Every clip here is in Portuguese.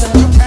Listen.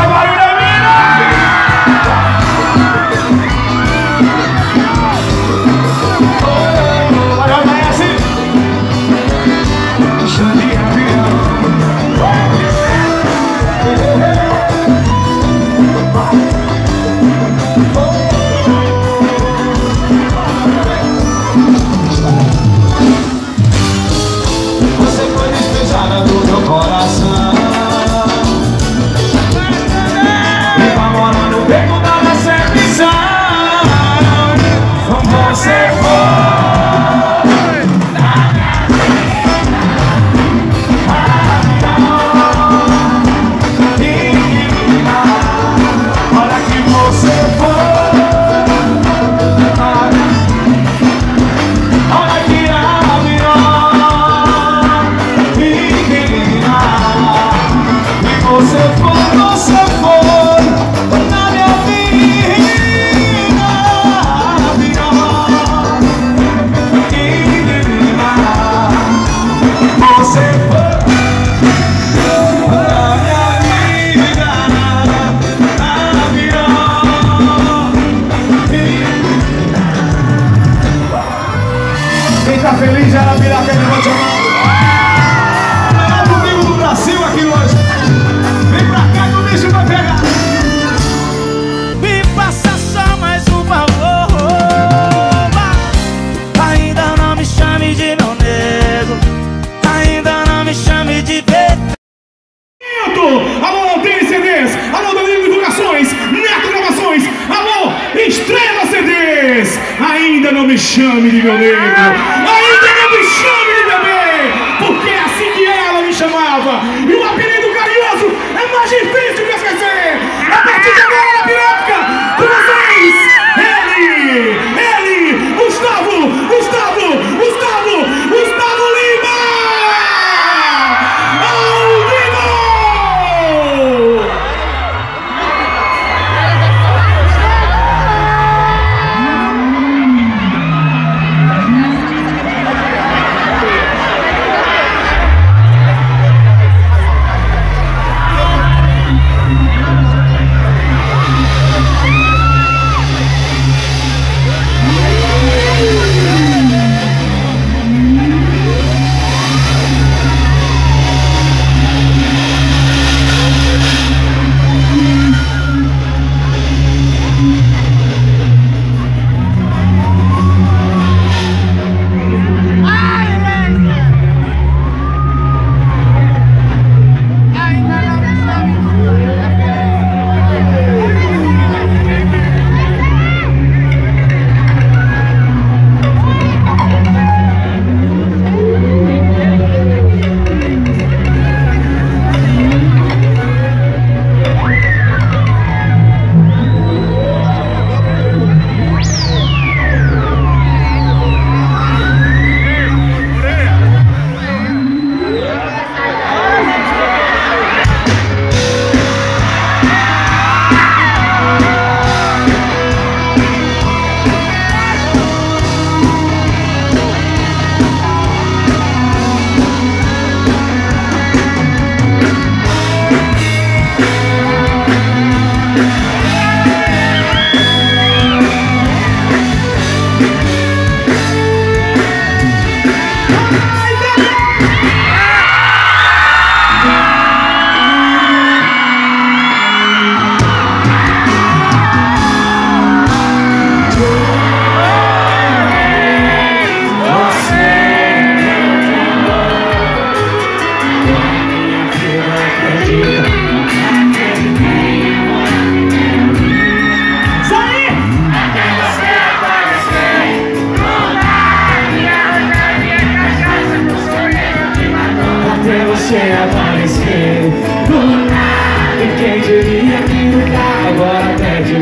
Bye-bye. Sem aparecer Do nada, quem diria que carro agora até de